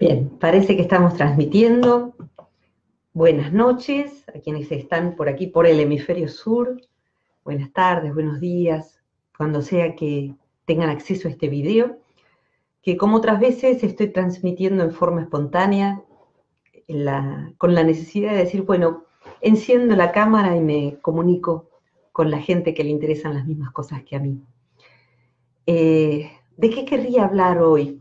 Bien, parece que estamos transmitiendo. Buenas noches a quienes están por aquí, por el hemisferio sur. Buenas tardes, buenos días, cuando sea que tengan acceso a este video, que como otras veces estoy transmitiendo en forma espontánea, con la necesidad de decir, bueno, enciendo la cámara y me comunico con la gente que le interesan las mismas cosas que a mí. Eh, ¿De qué querría hablar hoy?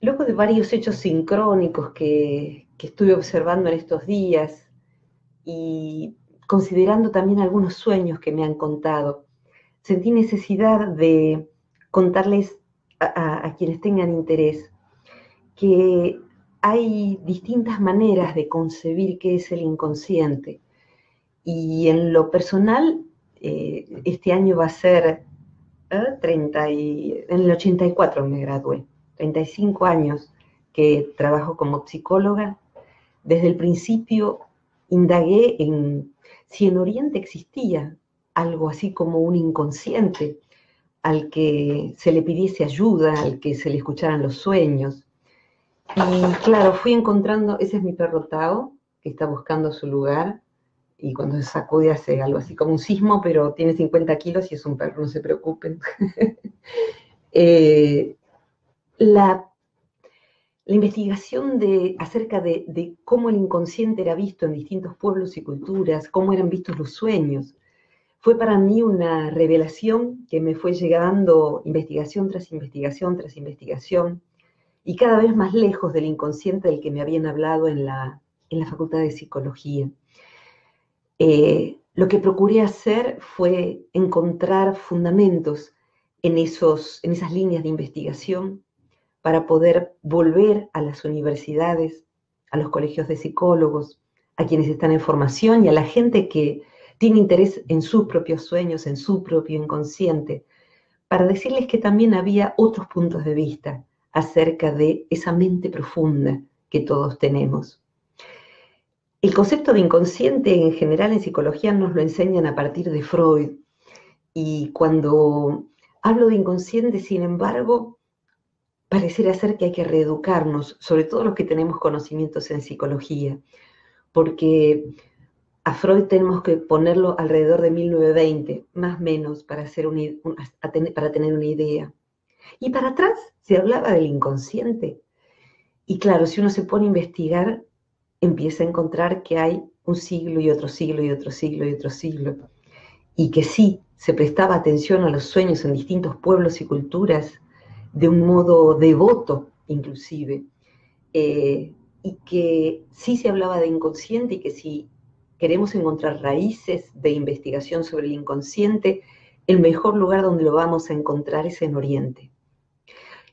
Luego de varios hechos sincrónicos que, estuve observando en estos días y considerando también algunos sueños que me han contado, sentí necesidad de contarles a, quienes tengan interés que hay distintas maneras de concebir qué es el inconsciente. Y en lo personal, eh, este año va a ser 30 y, en el 84 me gradué. 35 años que trabajo como psicóloga, desde el principio indagué en si en Oriente existía algo así como un inconsciente al que se le pidiese ayuda, al que se le escucharan los sueños. Y claro, fui encontrando, ese es mi perro Tao, que está buscando su lugar, y cuando se sacude hace algo así como un sismo, pero tiene 50 kilos y es un perro, no se preocupen. eh, la, investigación acerca de, cómo el inconsciente era visto en distintos pueblos y culturas, cómo eran vistos los sueños, fue para mí una revelación que me fue llegando investigación tras investigación tras investigación y cada vez más lejos del inconsciente del que me habían hablado en la, en la Facultad de Psicología. Eh, lo que procuré hacer fue encontrar fundamentos en, esos, en esas líneas de investigación para poder volver a las universidades, a los colegios de psicólogos, a quienes están en formación y a la gente que tiene interés en sus propios sueños, en su propio inconsciente, para decirles que también había otros puntos de vista acerca de esa mente profunda que todos tenemos. El concepto de inconsciente en general en psicología nos lo enseñan a partir de Freud. Y cuando hablo de inconsciente, sin embargo, pareciera ser que hay que reeducarnos, sobre todo los que tenemos conocimientos en psicología, porque a Freud tenemos que ponerlo alrededor de 1920, más o menos, para, hacer para tener una idea. Y para atrás se hablaba del inconsciente. Y claro, si uno se pone a investigar, empieza a encontrar que hay un siglo y otro siglo y otro siglo y otro siglo. Y que sí, se prestaba atención a los sueños en distintos pueblos y culturas de un modo devoto inclusive, eh, y que sí se hablaba de inconsciente y que si queremos encontrar raíces de investigación sobre el inconsciente, el mejor lugar donde lo vamos a encontrar es en Oriente.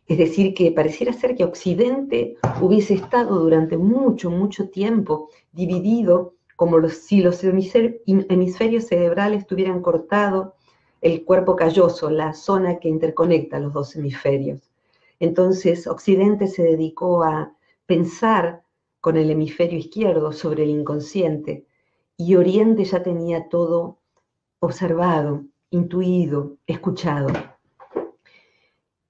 Es decir, que pareciera ser que Occidente hubiese estado durante mucho, mucho tiempo dividido, como si los hemisferios cerebrales estuvieran cortados el cuerpo calloso, la zona que interconecta los dos hemisferios. Entonces, Occidente se dedicó a pensar con el hemisferio izquierdo sobre el inconsciente y Oriente ya tenía todo observado, intuido, escuchado.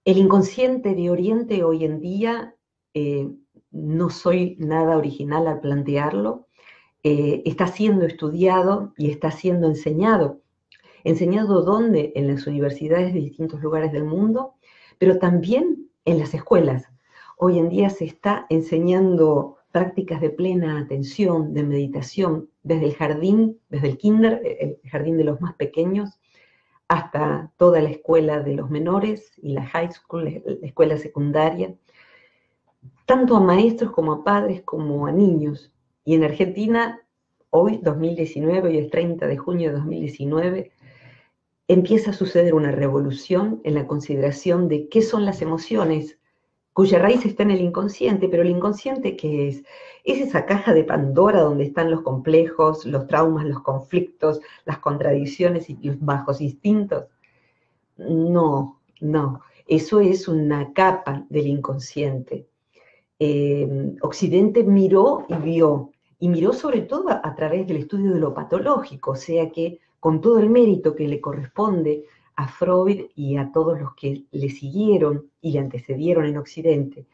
El inconsciente de Oriente hoy en día, eh, no soy nada original al plantearlo, eh, está siendo estudiado y está siendo enseñado enseñado dónde, en las universidades de distintos lugares del mundo, pero también en las escuelas. Hoy en día se está enseñando prácticas de plena atención, de meditación, desde el jardín, desde el kinder, el jardín de los más pequeños, hasta toda la escuela de los menores y la high school, la escuela secundaria, tanto a maestros como a padres como a niños. Y en Argentina, hoy, 2019, hoy es 30 de junio de 2019, empieza a suceder una revolución en la consideración de qué son las emociones, cuya raíz está en el inconsciente, pero el inconsciente ¿qué es? Es esa caja de Pandora donde están los complejos, los traumas, los conflictos, las contradicciones y los bajos instintos. No, no, eso es una capa del inconsciente. Eh, Occidente miró y vio, y miró sobre todo a través del estudio de lo patológico, o sea que con todo el mérito que le corresponde a Freud y a todos los que le siguieron y le antecedieron en Occidente,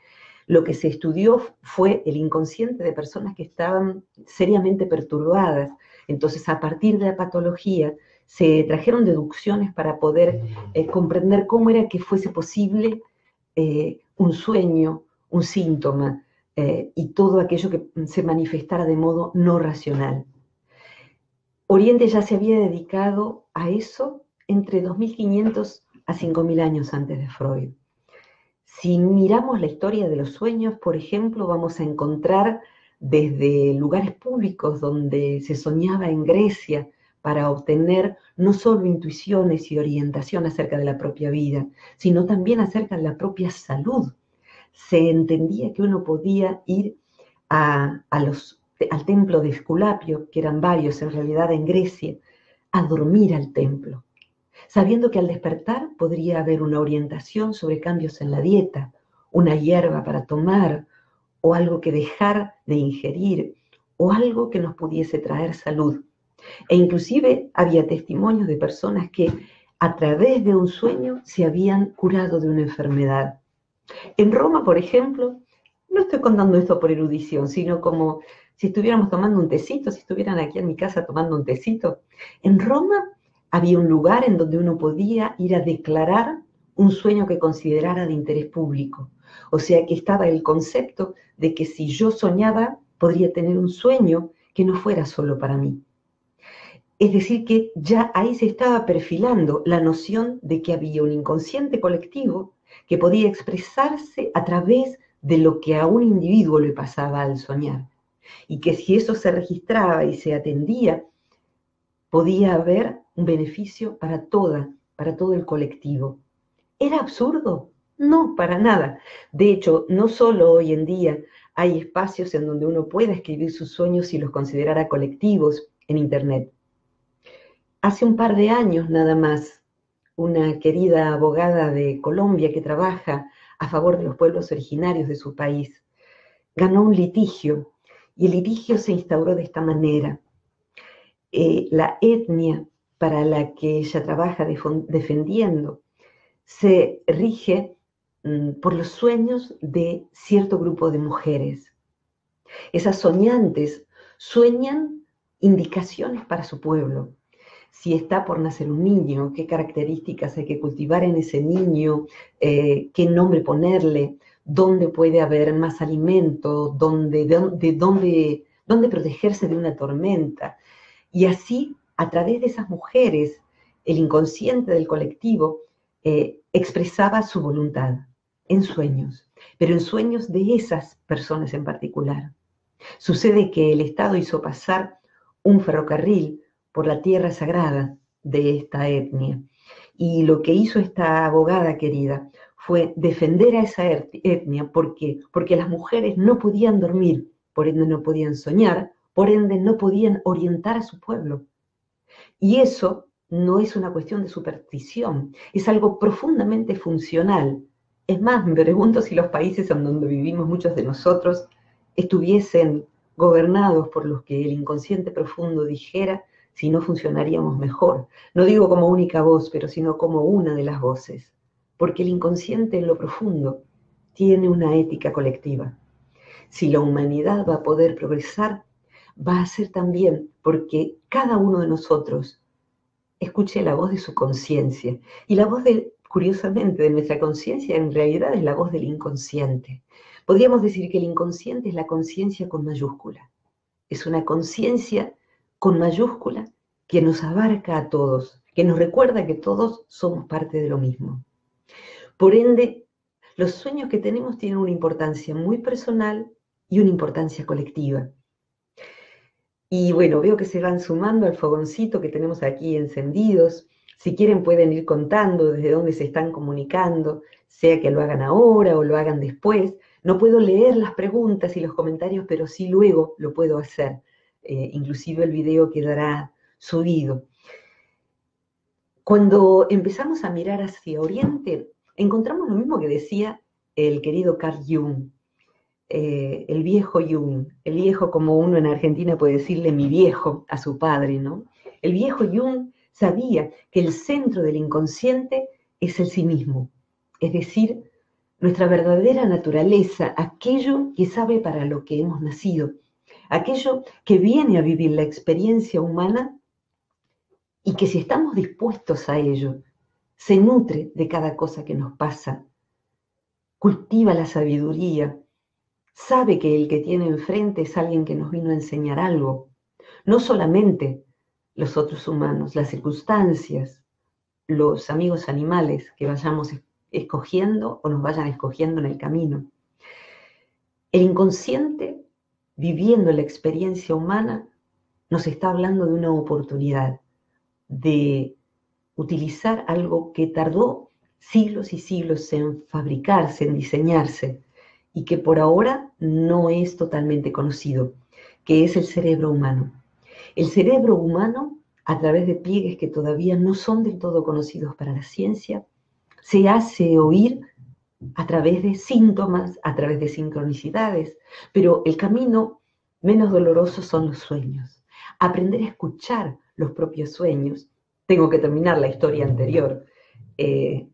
lo que se estudió fue el inconsciente de personas que estaban seriamente perturbadas. Entonces, a partir de la patología, se trajeron deducciones para poder eh, comprender cómo era que fuese posible eh, un sueño, un síntoma eh, y todo aquello que se manifestara de modo no racional. Oriente ya se había dedicado a eso entre 2500 a 5000 años antes de Freud. Si miramos la historia de los sueños, por ejemplo, vamos a encontrar desde lugares públicos donde se soñaba en Grecia para obtener no solo intuiciones y orientación acerca de la propia vida, sino también acerca de la propia salud. Se entendía que uno podía ir a, los, al templo de Esculapio, que eran varios en realidad en Grecia, a dormir al templo sabiendo que al despertar podría haber una orientación sobre cambios en la dieta, una hierba para tomar, o algo que dejar de ingerir, o algo que nos pudiese traer salud. E inclusive había testimonios de personas que a través de un sueño se habían curado de una enfermedad. En Roma, por ejemplo, no estoy contando esto por erudición, sino como si estuviéramos tomando un tecito, si estuvieran aquí en mi casa tomando un tecito. En Roma había un lugar en donde uno podía ir a declarar un sueño que considerara de interés público. O sea que estaba el concepto de que si yo soñaba, podría tener un sueño que no fuera solo para mí. Es decir, que ya ahí se estaba perfilando la noción de que había un inconsciente colectivo que podía expresarse a través de lo que a un individuo le pasaba al soñar. Y que si eso se registraba y se atendía, podía haber un beneficio para toda, para todo el colectivo. ¿Era absurdo? No, para nada. De hecho, no solo hoy en día hay espacios en donde uno pueda escribir sus sueños y los considerara colectivos en Internet. Hace un par de años nada más, una querida abogada de Colombia que trabaja a favor de los pueblos originarios de su país ganó un litigio y el litigio se instauró de esta manera. Eh, la etnia para la que ella trabaja defendiendo se rige mm, por los sueños de cierto grupo de mujeres. Esas soñantes sueñan indicaciones para su pueblo. Si está por nacer un niño, qué características hay que cultivar en ese niño, eh, qué nombre ponerle, dónde puede haber más alimento, dónde, de, dónde, dónde protegerse de una tormenta. Y así, a través de esas mujeres, el inconsciente del colectivo eh, expresaba su voluntad en sueños, pero en sueños de esas personas en particular. Sucede que el Estado hizo pasar un ferrocarril por la tierra sagrada de esta etnia. Y lo que hizo esta abogada querida fue defender a esa etnia porque, porque las mujeres no podían dormir, por ende no podían soñar, por ende no podían orientar a su pueblo. Y eso no es una cuestión de superstición, es algo profundamente funcional. Es más, me pregunto si los países en donde vivimos muchos de nosotros estuviesen gobernados por los que el inconsciente profundo dijera, si no funcionaríamos mejor. No digo como única voz, pero sino como una de las voces. Porque el inconsciente en lo profundo tiene una ética colectiva. Si la humanidad va a poder progresar, va a ser también porque cada uno de nosotros escuche la voz de su conciencia. Y la voz, de, curiosamente, de nuestra conciencia en realidad es la voz del inconsciente. Podríamos decir que el inconsciente es la conciencia con mayúscula. Es una conciencia con mayúscula que nos abarca a todos, que nos recuerda que todos somos parte de lo mismo. Por ende, los sueños que tenemos tienen una importancia muy personal y una importancia colectiva. Y bueno, veo que se van sumando al fogoncito que tenemos aquí encendidos. Si quieren pueden ir contando desde dónde se están comunicando, sea que lo hagan ahora o lo hagan después. No puedo leer las preguntas y los comentarios, pero sí luego lo puedo hacer. Eh, inclusive el video quedará subido. Cuando empezamos a mirar hacia Oriente, encontramos lo mismo que decía el querido Carl Jung. Eh, el viejo Jung, el viejo como uno en Argentina puede decirle mi viejo a su padre, ¿no? El viejo Jung sabía que el centro del inconsciente es el sí mismo, es decir, nuestra verdadera naturaleza, aquello que sabe para lo que hemos nacido, aquello que viene a vivir la experiencia humana y que si estamos dispuestos a ello, se nutre de cada cosa que nos pasa, cultiva la sabiduría, sabe que el que tiene enfrente es alguien que nos vino a enseñar algo, no solamente los otros humanos, las circunstancias, los amigos animales que vayamos escogiendo o nos vayan escogiendo en el camino. El inconsciente, viviendo la experiencia humana, nos está hablando de una oportunidad de utilizar algo que tardó siglos y siglos en fabricarse, en diseñarse, y que por ahora no es totalmente conocido, que es el cerebro humano. El cerebro humano, a través de pliegues que todavía no son del todo conocidos para la ciencia, se hace oír a través de síntomas, a través de sincronicidades, pero el camino menos doloroso son los sueños. Aprender a escuchar los propios sueños. Tengo que terminar la historia anterior. Eh,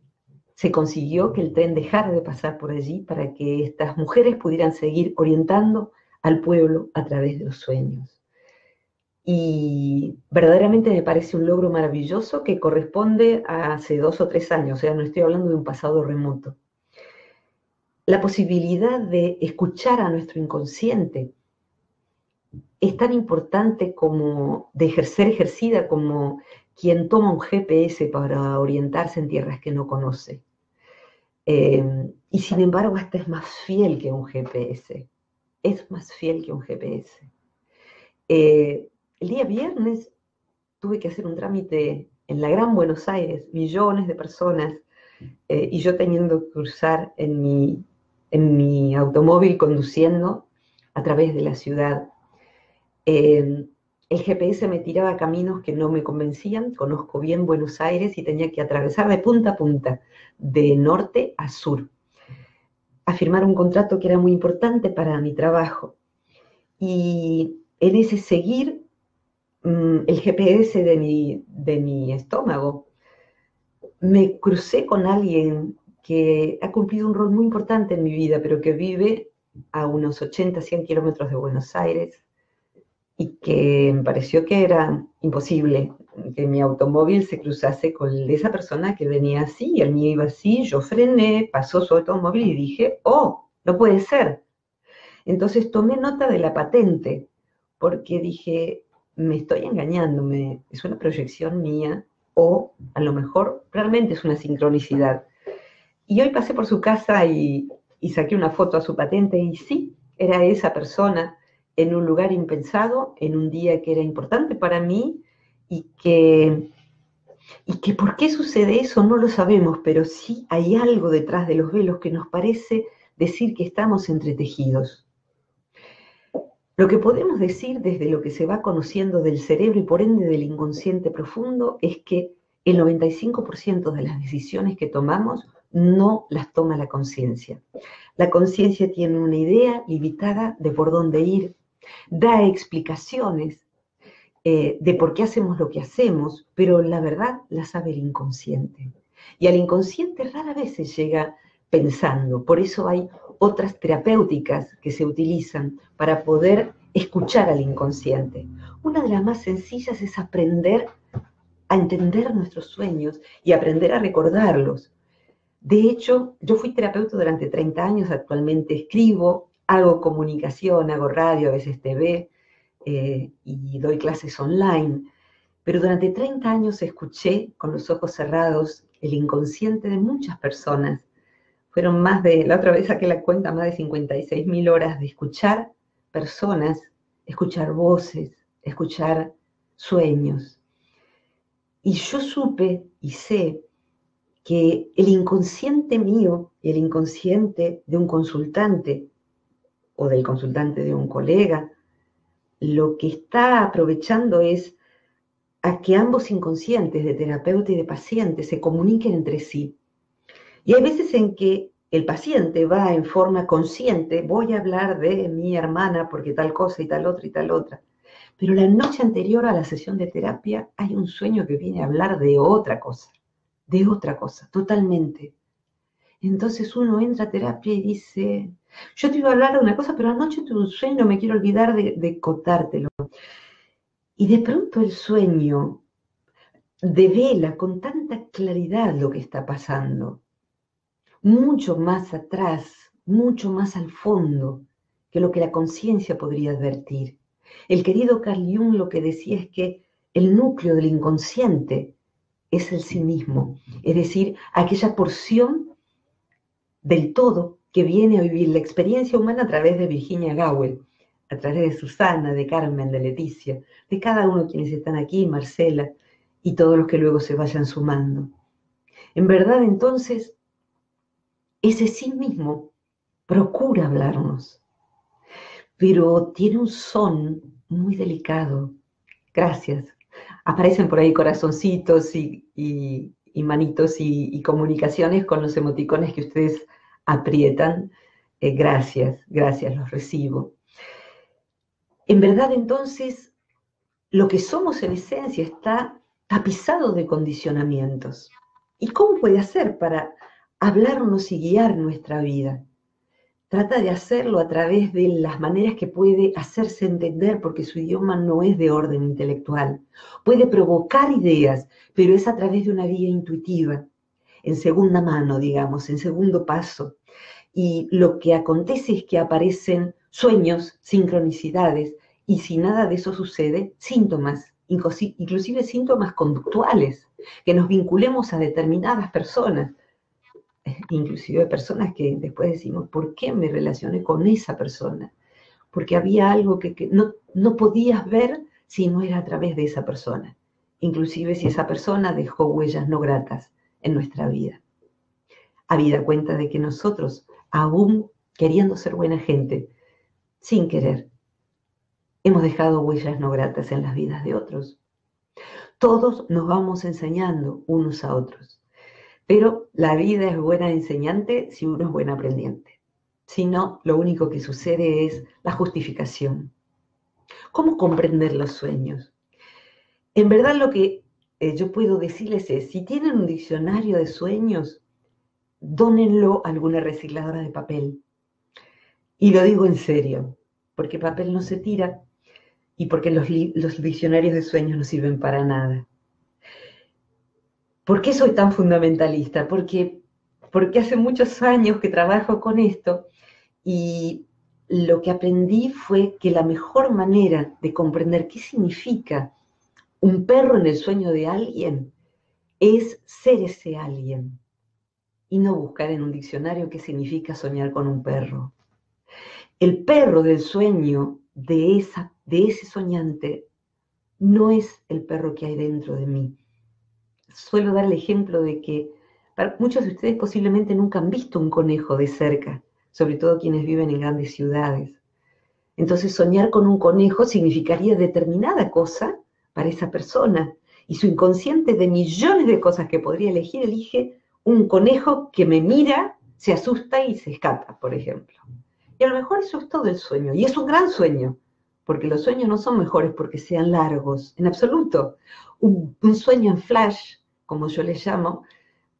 se consiguió que el tren dejara de pasar por allí para que estas mujeres pudieran seguir orientando al pueblo a través de los sueños. Y verdaderamente me parece un logro maravilloso que corresponde a hace dos o tres años, o sea, no estoy hablando de un pasado remoto. La posibilidad de escuchar a nuestro inconsciente es tan importante como de ejercer ejercida como quien toma un GPS para orientarse en tierras que no conoce. Eh, y sin embargo, esta es más fiel que un GPS. Es más fiel que un GPS. Eh, el día viernes tuve que hacer un trámite en la Gran Buenos Aires, millones de personas, eh, y yo teniendo que cruzar en mi, en mi automóvil conduciendo a través de la ciudad. El GPS me tiraba caminos que no me convencían, conozco bien Buenos Aires y tenía que atravesar de punta a punta, de norte a sur, a firmar un contrato que era muy importante para mi trabajo. Y en ese seguir Mm, el GPS de mi, de mi estómago. Me crucé con alguien que ha cumplido un rol muy importante en mi vida, pero que vive a unos 80, 100 kilómetros de Buenos Aires y que me pareció que era imposible que mi automóvil se cruzase con esa persona que venía así, y el mío iba así, yo frené, pasó su automóvil y dije, oh, no puede ser. Entonces tomé nota de la patente, porque dije, me estoy engañando, es una proyección mía o a lo mejor realmente es una sincronicidad. Y hoy pasé por su casa y, saqué una foto a su patente y sí, era esa persona en un lugar impensado, en un día que era importante para mí y que, y que por qué sucede eso no lo sabemos, pero sí hay algo detrás de los velos que nos parece decir que estamos entretejidos. Lo que podemos decir desde lo que se va conociendo del cerebro y por ende del inconsciente profundo es que el 95% de las decisiones que tomamos no las toma la conciencia. La conciencia tiene una idea limitada de por dónde ir, da explicaciones eh, de por qué hacemos lo que hacemos, pero la verdad la sabe el inconsciente. Y al inconsciente rara vez se llega pensando. Por eso hay otras terapéuticas que se utilizan para poder escuchar al inconsciente. Una de las más sencillas es aprender a entender nuestros sueños y aprender a recordarlos. De hecho, yo fui terapeuta durante 30 años, actualmente escribo, hago comunicación, hago radio, a veces TV eh, y doy clases online. Pero durante 30 años escuché con los ojos cerrados el inconsciente de muchas personas fueron más de, la otra vez saqué la cuenta, más de 56 mil horas de escuchar personas, escuchar voces, escuchar sueños. Y yo supe y sé que el inconsciente mío y el inconsciente de un consultante o del consultante de un colega, lo que está aprovechando es a que ambos inconscientes de terapeuta y de paciente se comuniquen entre sí y hay veces en que el paciente va en forma consciente, voy a hablar de mi hermana porque tal cosa y tal otra y tal otra. Pero la noche anterior a la sesión de terapia hay un sueño que viene a hablar de otra cosa, de otra cosa, totalmente. Entonces uno entra a terapia y dice, yo te iba a hablar de una cosa, pero anoche tuve un sueño, me quiero olvidar de, de contártelo. Y de pronto el sueño devela con tanta claridad lo que está pasando, mucho más atrás, mucho más al fondo que lo que la conciencia podría advertir. El querido Carl Jung lo que decía es que el núcleo del inconsciente es el sí mismo, es decir, aquella porción del todo que viene a vivir la experiencia humana a través de Virginia Gowell, a través de Susana, de Carmen, de Leticia, de cada uno de quienes están aquí, Marcela, y todos los que luego se vayan sumando. En verdad, entonces, ese sí mismo procura hablarnos, pero tiene un son muy delicado. Gracias. Aparecen por ahí corazoncitos y, manitos y, comunicaciones con los emoticones que ustedes aprietan. Eh, gracias, gracias, los recibo. En verdad, entonces, lo que somos en esencia está tapizado de condicionamientos. ¿Y cómo puede hacer para hablarnos y guiar nuestra vida? Trata de hacerlo a través de las maneras que puede hacerse entender porque su idioma no es de orden intelectual. Puede provocar ideas, pero es a través de una vía intuitiva, en segunda mano, digamos, en segundo paso. Y lo que acontece es que aparecen sueños, sincronicidades, y si nada de eso sucede, síntomas inclusive síntomas conductuales, que nos vinculemos a determinadas personas, inclusive personas que después decimos, ¿por qué me relacioné con esa persona? Porque había algo que, no, no podías ver si no era a través de esa persona, inclusive si esa persona dejó huellas no gratas en nuestra vida. Habida cuenta de que nosotros, aún queriendo ser buena gente, sin querer, hemos dejado huellas no gratas en las vidas de otros. Todos nos vamos enseñando unos a otros, pero la vida es buena enseñante si uno es buen aprendiente. Si no, lo único que sucede es la justificación. ¿Cómo comprender los sueños? En verdad lo que eh, yo puedo decirles es, si tienen un diccionario de sueños, dónenlo a alguna recicladora de papel. Y lo digo en serio, porque papel no se tira, y porque los, los diccionarios de sueños no sirven para nada. ¿Por qué soy tan fundamentalista? Porque, porque hace muchos años que trabajo con esto y lo que aprendí fue que la mejor manera de comprender qué significa un perro en el sueño de alguien es ser ese alguien y no buscar en un diccionario qué significa soñar con un perro. El perro del sueño de, esa, de ese soñante no es el perro que hay dentro de mí. Suelo dar el ejemplo de que para muchos de ustedes posiblemente nunca han visto un conejo de cerca, sobre todo quienes viven en grandes ciudades. Entonces soñar con un conejo significaría determinada cosa para esa persona. Y su inconsciente de millones de cosas que podría elegir, elige un conejo que me mira, se asusta y se escapa, por ejemplo. Y a lo mejor eso es todo el sueño. Y es un gran sueño, porque los sueños no son mejores porque sean largos, en absoluto. Un, sueño en flash, como yo les llamo,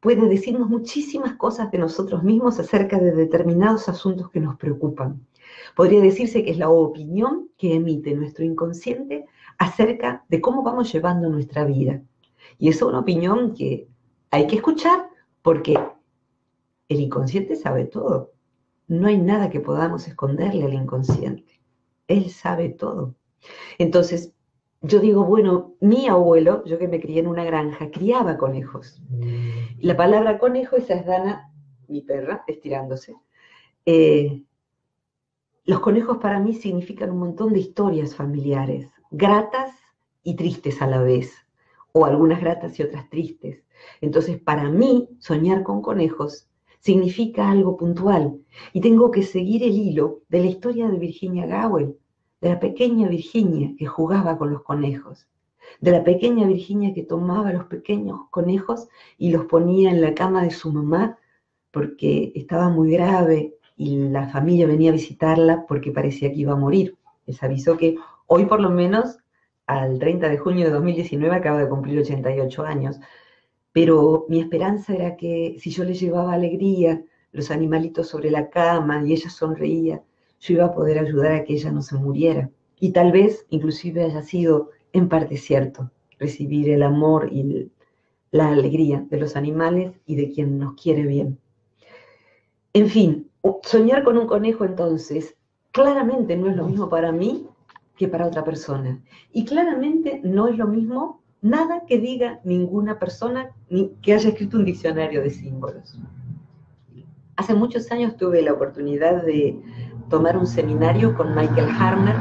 puede decirnos muchísimas cosas de nosotros mismos acerca de determinados asuntos que nos preocupan. Podría decirse que es la opinión que emite nuestro inconsciente acerca de cómo vamos llevando nuestra vida. Y es una opinión que hay que escuchar porque el inconsciente sabe todo. No hay nada que podamos esconderle al inconsciente. Él sabe todo. Entonces, yo digo, bueno, mi abuelo, yo que me crié en una granja, criaba conejos. La palabra conejo, esa es Dana, mi perra, estirándose. Eh, los conejos para mí significan un montón de historias familiares, gratas y tristes a la vez, o algunas gratas y otras tristes. Entonces, para mí, soñar con conejos significa algo puntual. Y tengo que seguir el hilo de la historia de Virginia Gowell, de la pequeña Virginia que jugaba con los conejos, de la pequeña Virginia que tomaba los pequeños conejos y los ponía en la cama de su mamá porque estaba muy grave y la familia venía a visitarla porque parecía que iba a morir. Les avisó que hoy por lo menos, al 30 de junio de 2019, acaba de cumplir 88 años pero mi esperanza era que si yo le llevaba alegría los animalitos sobre la cama y ella sonreía, yo iba a poder ayudar a que ella no se muriera. Y tal vez inclusive haya sido en parte cierto, recibir el amor y la alegría de los animales y de quien nos quiere bien. En fin, soñar con un conejo entonces claramente no es lo mismo para mí que para otra persona. Y claramente no es lo mismo nada que diga ninguna persona ni que haya escrito un diccionario de símbolos. Hace muchos años tuve la oportunidad de tomar un seminario con Michael Harner.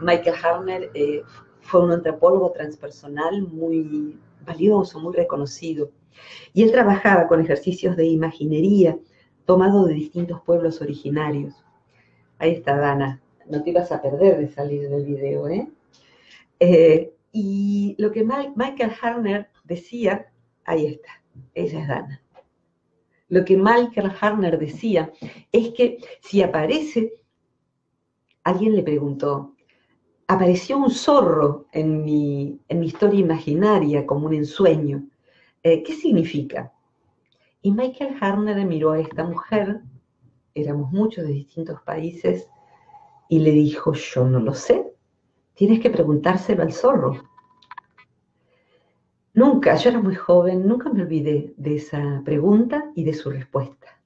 Michael Harner eh, fue un antropólogo transpersonal muy valioso, muy reconocido. Y él trabajaba con ejercicios de imaginería tomado de distintos pueblos originarios. Ahí está Dana, no te ibas a perder de salir del video, ¿eh? eh y lo que Michael Harner decía, ahí está, ella es Dana. Lo que Michael Harner decía es que si aparece, alguien le preguntó, apareció un zorro en mi, en mi historia imaginaria como un ensueño. Eh, ¿Qué significa? Y Michael Harner miró a esta mujer, éramos muchos de distintos países, y le dijo, yo no lo sé, tienes que preguntárselo al zorro. Nunca, yo era muy joven, nunca me olvidé de esa pregunta y de su respuesta.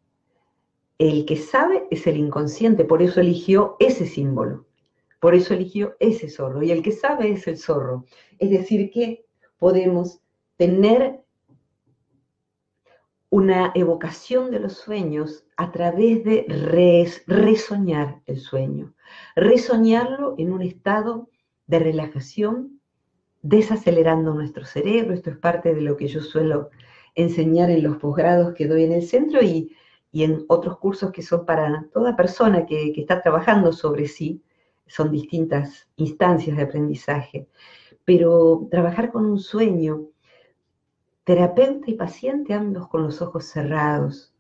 El que sabe es el inconsciente, por eso eligió ese símbolo. Por eso eligió ese zorro. Y el que sabe es el zorro. Es decir, que podemos tener una evocación de los sueños a través de resoñar el sueño. Resoñarlo en un estado de relajación, desacelerando nuestro cerebro. Esto es parte de lo que yo suelo enseñar en los posgrados que doy en el centro y, en otros cursos que son para toda persona que está trabajando sobre sí son distintas instancias de aprendizaje, pero trabajar con un sueño, terapeuta y paciente ambos con los ojos cerrados,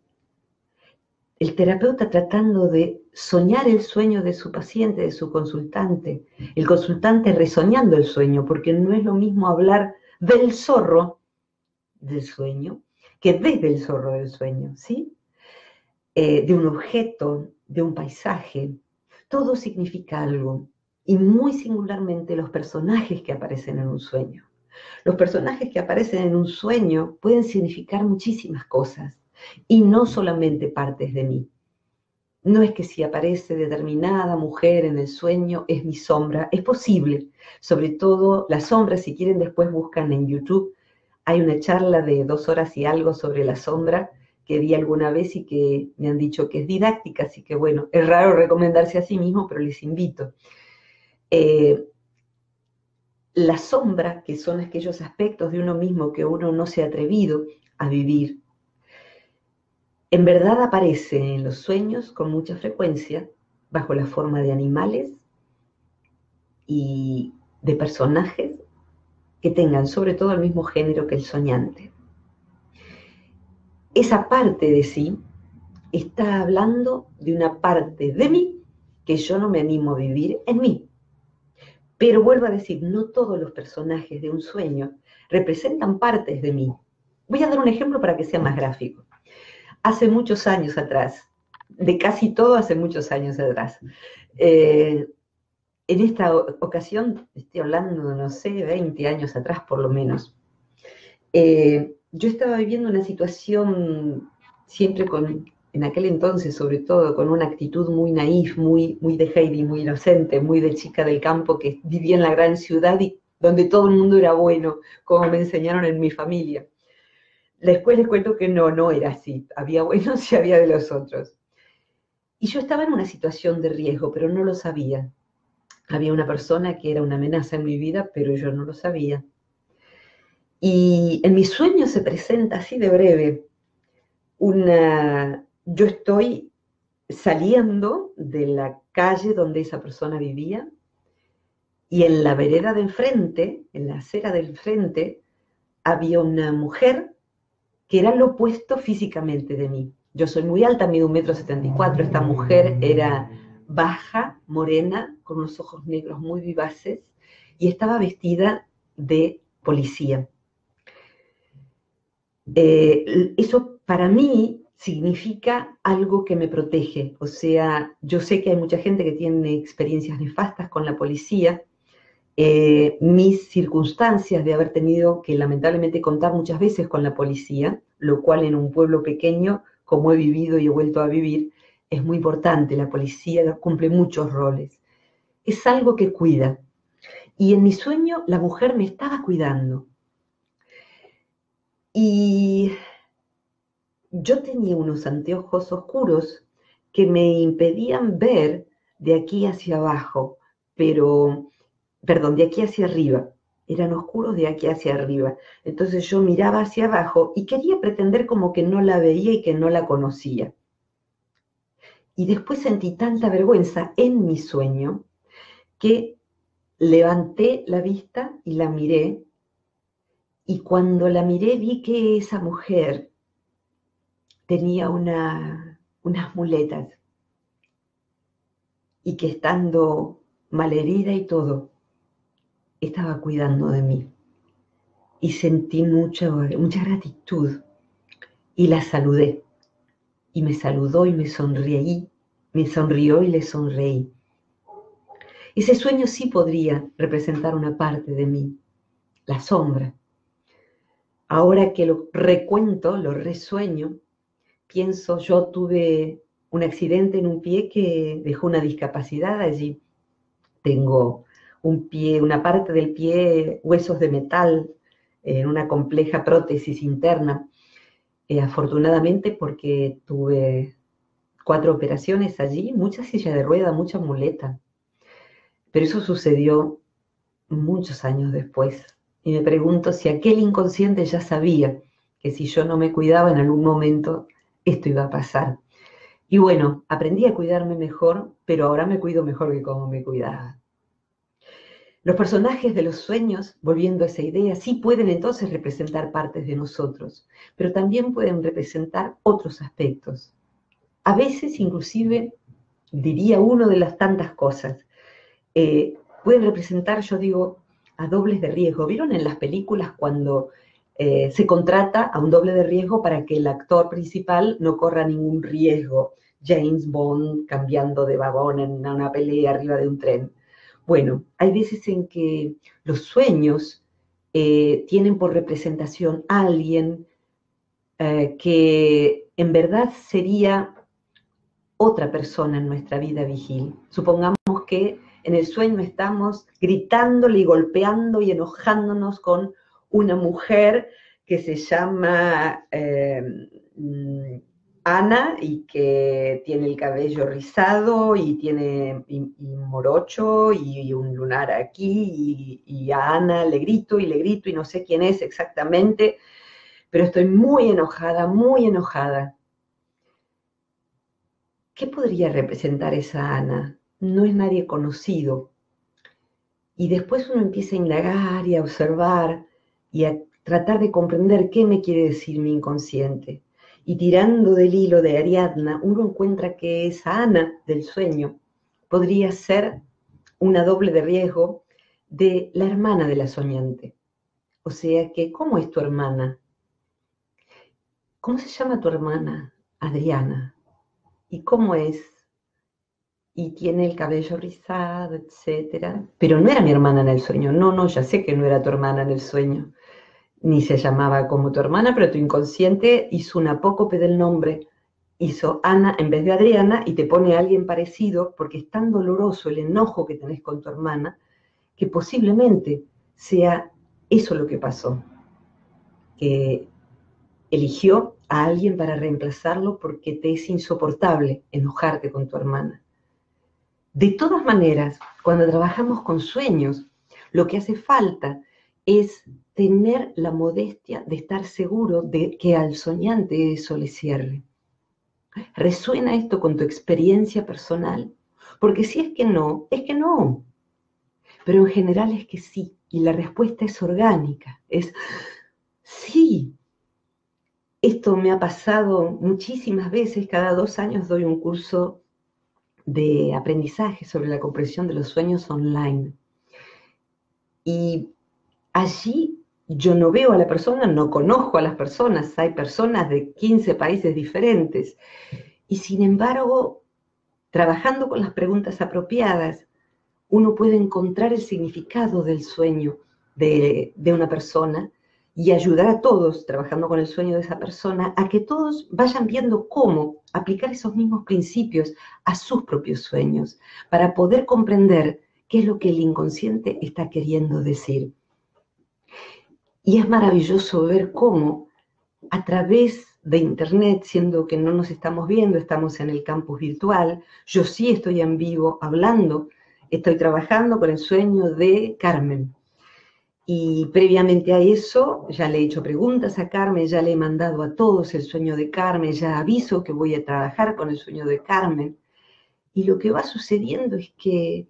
el terapeuta tratando de soñar el sueño de su paciente, de su consultante, el consultante resoñando el sueño, porque no es lo mismo hablar del zorro del sueño que desde el zorro del sueño, ¿sí? Eh, de un objeto, de un paisaje, todo significa algo, y muy singularmente los personajes que aparecen en un sueño. Los personajes que aparecen en un sueño pueden significar muchísimas cosas, y no solamente partes de mí. No es que si aparece determinada mujer en el sueño es mi sombra, es posible. Sobre todo la sombra, si quieren después buscan en YouTube, hay una charla de dos horas y algo sobre la sombra que di alguna vez y que me han dicho que es didáctica, así que bueno, es raro recomendarse a sí mismo, pero les invito. Eh, la sombra, que son aquellos aspectos de uno mismo que uno no se ha atrevido a vivir, en verdad aparece en los sueños con mucha frecuencia bajo la forma de animales y de personajes que tengan sobre todo el mismo género que el soñante esa parte de sí está hablando de una parte de mí que yo no me animo a vivir en mí. Pero vuelvo a decir, no todos los personajes de un sueño representan partes de mí. Voy a dar un ejemplo para que sea más gráfico. Hace muchos años atrás, de casi todo hace muchos años atrás, eh, en esta ocasión, estoy hablando, no sé, 20 años atrás por lo menos, eh, yo estaba viviendo una situación siempre con, en aquel entonces sobre todo, con una actitud muy naif, muy, muy de Heidi, muy inocente, muy de chica del campo que vivía en la gran ciudad y donde todo el mundo era bueno, como me enseñaron en mi familia. Después les cuento que no, no era así. Había buenos y había de los otros. Y yo estaba en una situación de riesgo, pero no lo sabía. Había una persona que era una amenaza en mi vida, pero yo no lo sabía. Y en mi sueño se presenta así de breve una, yo estoy saliendo de la calle donde esa persona vivía y en la vereda de enfrente, en la acera del enfrente, había una mujer que era lo opuesto físicamente de mí. Yo soy muy alta, mido un metro setenta y cuatro, esta mujer era baja, morena, con unos ojos negros muy vivaces y estaba vestida de policía. Eh, eso para mí significa algo que me protege. O sea, yo sé que hay mucha gente que tiene experiencias nefastas con la policía. Eh, mis circunstancias de haber tenido que lamentablemente contar muchas veces con la policía, lo cual en un pueblo pequeño, como he vivido y he vuelto a vivir, es muy importante. La policía cumple muchos roles. Es algo que cuida. Y en mi sueño la mujer me estaba cuidando. Y yo tenía unos anteojos oscuros que me impedían ver de aquí hacia abajo, pero, perdón, de aquí hacia arriba. Eran oscuros de aquí hacia arriba. Entonces yo miraba hacia abajo y quería pretender como que no la veía y que no la conocía. Y después sentí tanta vergüenza en mi sueño que levanté la vista y la miré. Y cuando la miré vi que esa mujer tenía una, unas muletas y que estando malherida y todo, estaba cuidando de mí. Y sentí mucha, mucha gratitud y la saludé. Y me saludó y me sonreí, me sonrió y le sonreí. Ese sueño sí podría representar una parte de mí, la sombra. Ahora que lo recuento, lo resueño, pienso, yo tuve un accidente en un pie que dejó una discapacidad allí. Tengo un pie, una parte del pie, huesos de metal, en una compleja prótesis interna. Eh, afortunadamente porque tuve cuatro operaciones allí, mucha silla de rueda, mucha muleta. Pero eso sucedió muchos años después. Y me pregunto si aquel inconsciente ya sabía que si yo no me cuidaba en algún momento esto iba a pasar. Y bueno, aprendí a cuidarme mejor, pero ahora me cuido mejor que como me cuidaba. Los personajes de los sueños, volviendo a esa idea, sí pueden entonces representar partes de nosotros, pero también pueden representar otros aspectos. A veces, inclusive, diría uno de las tantas cosas, eh, pueden representar, yo digo, a dobles de riesgo. ¿Vieron en las películas cuando eh, se contrata a un doble de riesgo para que el actor principal no corra ningún riesgo. James Bond cambiando de vagón en una pelea arriba de un tren. Bueno, hay veces en que los sueños eh, tienen por representación a alguien eh, que en verdad sería otra persona en nuestra vida vigil. Supongamos que en el sueño estamos gritándole y golpeando y enojándonos con una mujer que se llama eh, Ana y que tiene el cabello rizado y tiene morocho y, un lunar aquí y, y, a Ana le grito y le grito y no sé quién es exactamente, pero estoy muy enojada, muy enojada. ¿Qué podría representar esa Ana? No es nadie conocido. Y después uno empieza a indagar y a observar y a tratar de comprender qué me quiere decir mi inconsciente. Y tirando del hilo de Ariadna, uno encuentra que esa Ana del sueño podría ser una doble de riesgo de la hermana de la soñante. O sea que, ¿cómo es tu hermana? ¿Cómo se llama tu hermana? Adriana. ¿Y cómo es? Y tiene el cabello rizado, etcétera. Pero no era mi hermana en el sueño. No, no, ya sé que no era tu hermana en el sueño ni se llamaba como tu hermana, pero tu inconsciente hizo un apócope del nombre, hizo Ana en vez de Adriana y te pone a alguien parecido porque es tan doloroso el enojo que tenés con tu hermana que posiblemente sea eso lo que pasó, que eligió a alguien para reemplazarlo porque te es insoportable enojarte con tu hermana. De todas maneras, cuando trabajamos con sueños, lo que hace falta es tener la modestia de estar seguro de que al soñante eso le sirve. ¿Resuena esto con tu experiencia personal? Porque si es que no, es que no. Pero en general es que sí. Y la respuesta es orgánica. Es sí. Esto me ha pasado muchísimas veces. Cada dos años doy un curso de aprendizaje sobre la comprensión de los sueños online. Y allí yo no veo a la persona, no conozco a las personas, hay personas de 15 países diferentes. Y sin embargo, trabajando con las preguntas apropiadas, uno puede encontrar el significado del sueño de, de una persona y ayudar a todos, trabajando con el sueño de esa persona, a que todos vayan viendo cómo aplicar esos mismos principios a sus propios sueños, para poder comprender qué es lo que el inconsciente está queriendo decir. Y es maravilloso ver cómo a través de Internet, siendo que no nos estamos viendo, estamos en el campus virtual, yo sí estoy en vivo hablando, estoy trabajando con el sueño de Carmen. Y previamente a eso, ya le he hecho preguntas a Carmen, ya le he mandado a todos el sueño de Carmen, ya aviso que voy a trabajar con el sueño de Carmen. Y lo que va sucediendo es que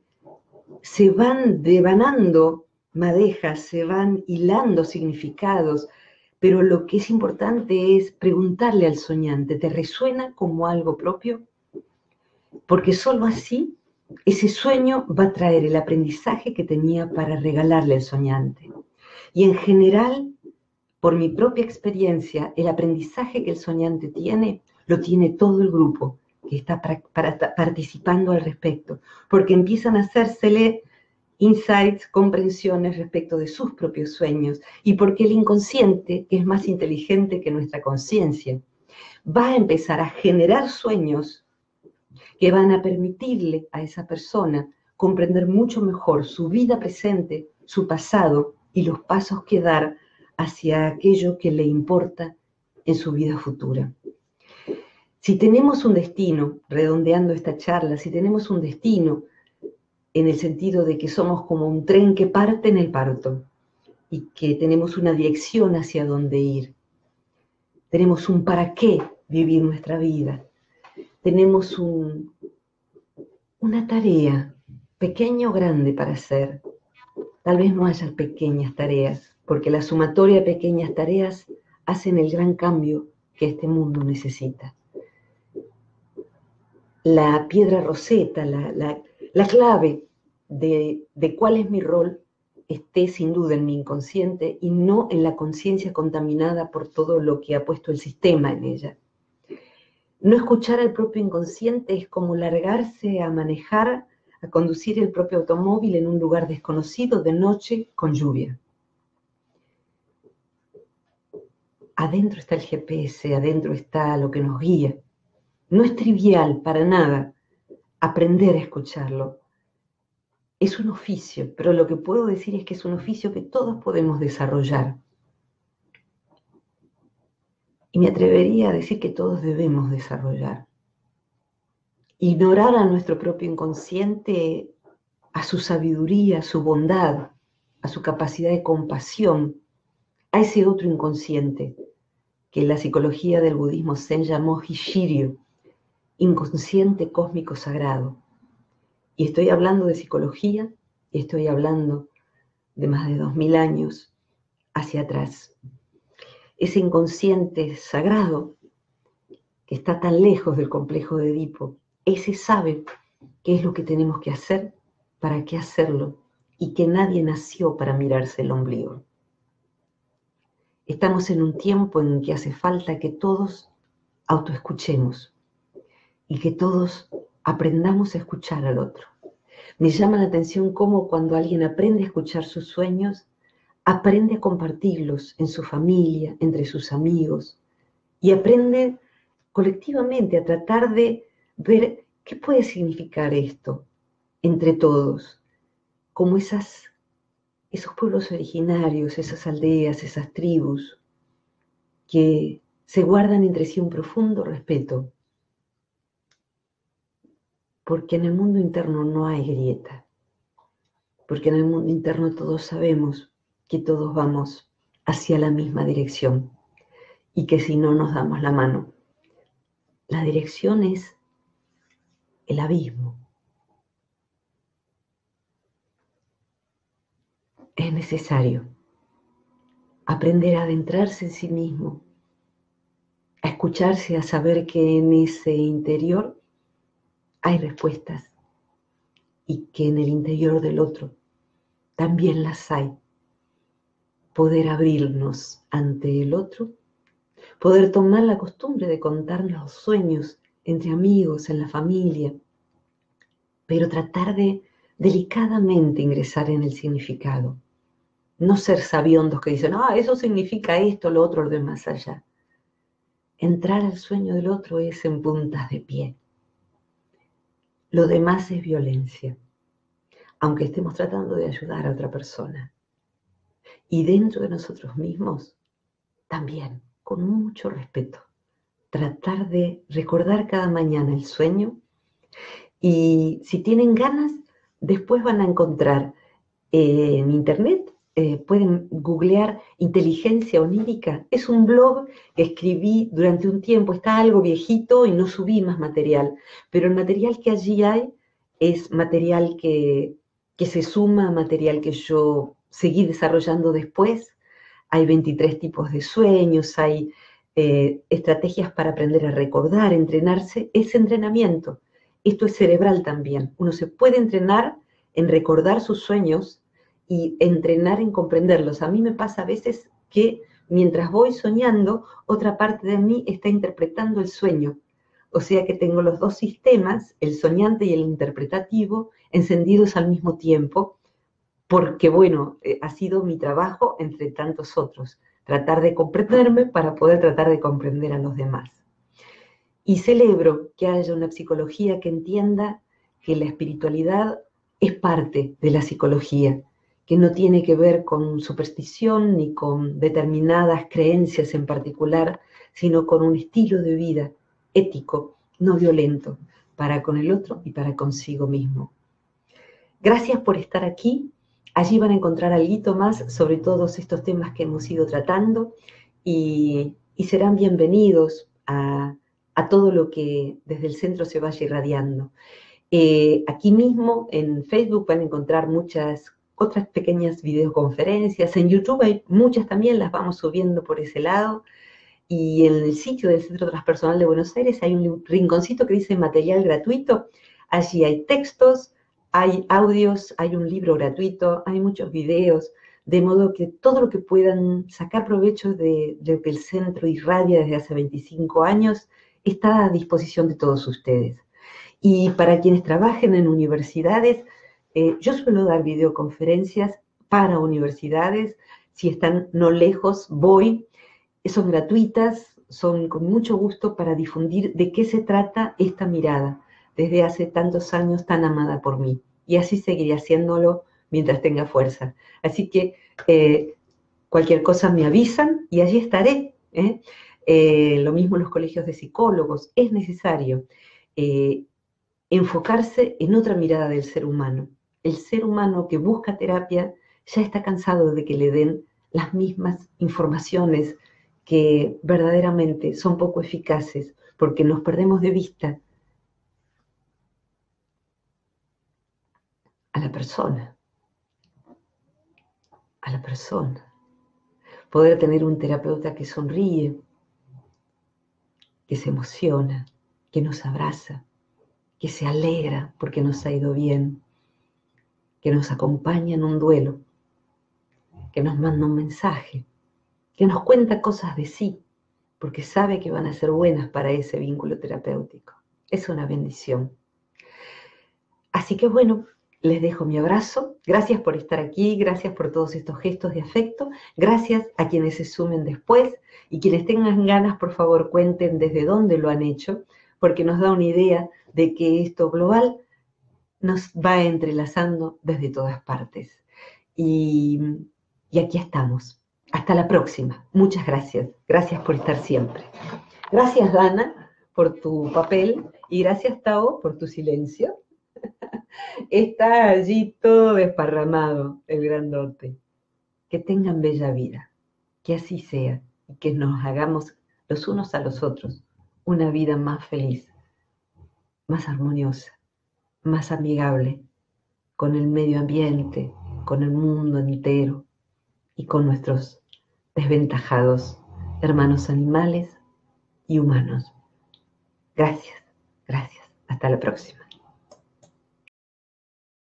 se van devanando madejas, se van hilando significados, pero lo que es importante es preguntarle al soñante, ¿te resuena como algo propio? Porque solo así ese sueño va a traer el aprendizaje que tenía para regalarle al soñante. Y en general, por mi propia experiencia, el aprendizaje que el soñante tiene, lo tiene todo el grupo que está participando al respecto, porque empiezan a hacérsele insights, comprensiones respecto de sus propios sueños y porque el inconsciente, que es más inteligente que nuestra conciencia, va a empezar a generar sueños que van a permitirle a esa persona comprender mucho mejor su vida presente, su pasado y los pasos que dar hacia aquello que le importa en su vida futura. Si tenemos un destino, redondeando esta charla, si tenemos un destino en el sentido de que somos como un tren que parte en el parto y que tenemos una dirección hacia dónde ir. Tenemos un para qué vivir nuestra vida. Tenemos un, una tarea, pequeña o grande para hacer. Tal vez no haya pequeñas tareas, porque la sumatoria de pequeñas tareas hacen el gran cambio que este mundo necesita. La piedra roseta, la, la la clave de, cuál es mi rol esté sin duda en mi inconsciente y no en la conciencia contaminada por todo lo que ha puesto el sistema en ella. No escuchar al propio inconsciente es como largarse a manejar, a conducir el propio automóvil en un lugar desconocido de noche con lluvia. Adentro está el GPS, adentro está lo que nos guía. No es trivial para nada aprender a escucharlo. Es un oficio, pero lo que puedo decir es que es un oficio que todos podemos desarrollar. Y me atrevería a decir que todos debemos desarrollar. Ignorar a nuestro propio inconsciente, a su sabiduría, a su bondad, a su capacidad de compasión, a ese otro inconsciente que la psicología del budismo Zen llamó Hishiryu, inconsciente cósmico sagrado. Y estoy hablando de psicología y estoy hablando de más de dos mil años hacia atrás. Ese inconsciente sagrado que está tan lejos del complejo de Edipo, ese sabe qué es lo que tenemos que hacer, para qué hacerlo y que nadie nació para mirarse el ombligo. Estamos en un tiempo en que hace falta que todos autoescuchemos y que todos aprendamos a escuchar al otro. Me llama la atención cómo cuando alguien aprende a escuchar sus sueños, aprende a compartirlos en su familia, entre sus amigos, y aprende colectivamente a tratar de ver qué puede significar esto entre todos, como esas, esos pueblos originarios, esas aldeas, esas tribus, que se guardan entre sí un profundo respeto porque en el mundo interno no hay grieta, porque en el mundo interno todos sabemos que todos vamos hacia la misma dirección y que si no nos damos la mano, la dirección es el abismo. Es necesario aprender a adentrarse en sí mismo, a escucharse, a saber que en ese interior hay respuestas y que en el interior del otro también las hay. poder abrirnos ante el otro, poder tomar la costumbre de contar los sueños entre amigos, en la familia, pero tratar de delicadamente ingresar en el significado. No ser sabiondos que dicen, ah, eso significa esto, lo otro, lo de más allá. Entrar al sueño del otro es en puntas de pie. Lo demás es violencia, aunque estemos tratando de ayudar a otra persona. Y dentro de nosotros mismos, también, con mucho respeto, tratar de recordar cada mañana el sueño y si tienen ganas, después van a encontrar en internet, eh, pueden googlear inteligencia onírica. Es un blog que escribí durante un tiempo, está algo viejito y no subí más material, pero el material que allí hay es material que, que se suma a material que yo seguí desarrollando después. Hay 23 tipos de sueños, hay eh, estrategias para aprender a recordar, entrenarse. Es entrenamiento. Esto es cerebral también. Uno se puede entrenar en recordar sus sueños y entrenar en comprenderlos. A mí me pasa a veces que mientras voy soñando, otra parte de mí está interpretando el sueño. O sea que tengo los dos sistemas, el soñante y el interpretativo, encendidos al mismo tiempo porque bueno, eh, ha sido mi trabajo entre tantos otros, tratar de comprenderme para poder tratar de comprender a los demás. Y celebro que haya una psicología que entienda que la espiritualidad es parte de la psicología, que no tiene que ver con superstición ni con determinadas creencias en particular, sino con un estilo de vida ético, no violento, para con el otro y para consigo mismo. Gracias por estar aquí Allí van a encontrar algo más sobre todos estos temas que hemos ido tratando y, serán bienvenidos a, todo lo que desde el centro se vaya irradiando. Eh, aquí mismo en Facebook van a encontrar muchas otras pequeñas videoconferencias. En YouTube hay muchas también, las vamos subiendo por ese lado. Y en el sitio del Centro Transpersonal de Buenos Aires hay un rinconcito que dice material gratuito. Allí hay textos, hay audios, hay un libro gratuito, hay muchos videos, de modo que todo lo que puedan sacar provecho de, lo que el centro irradia desde hace 25 años está a disposición de todos ustedes. Y para quienes trabajen en universidades, eh, yo suelo dar videoconferencias para universidades. Si están no lejos, voy. Son gratuitas, son con mucho gusto para difundir de qué se trata esta mirada desde hace tantos años tan amada por mí. Y así seguiré haciéndolo mientras tenga fuerza. Así que eh, cualquier cosa me avisan y allí estaré. ¿eh? Lo mismo en los colegios de psicólogos. Es necesario enfocarse en otra mirada del ser humano. El ser humano que busca terapia ya está cansado de que le den las mismas informaciones que verdaderamente son poco eficaces porque nos perdemos de vista a la persona, a la persona. Poder tener un terapeuta que sonríe, que se emociona, que nos abraza, que se alegra porque nos ha ido bien, que nos acompaña en un duelo, que nos manda un mensaje, que nos cuenta cosas de sí, porque sabe que van a ser buenas para ese vínculo terapéutico. Es una bendición. Así que bueno, les dejo mi abrazo. Gracias por estar aquí, gracias por todos estos gestos de afecto. Gracias a quienes se sumen después y quienes tengan ganas, por favor, cuenten desde dónde lo han hecho, porque nos da una idea de que esto global nos va entrelazando desde todas partes. Y, y aquí estamos. Hasta la próxima. Muchas gracias. Gracias por estar siempre. Gracias, Dana, por tu papel y gracias, Tao, por tu silencio. Está allí todo desparramado, el grandote. Que tengan bella vida, que así sea y que nos hagamos los unos a los otros una vida más feliz, más armoniosa, más amigable con el medio ambiente, con el mundo entero y con nuestros desventajados hermanos animales y humanos. Gracias, gracias. Hasta la próxima.